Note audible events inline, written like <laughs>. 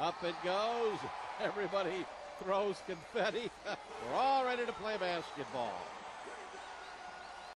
Up it goes. Everybody throws confetti. <laughs> We're all ready to play basketball.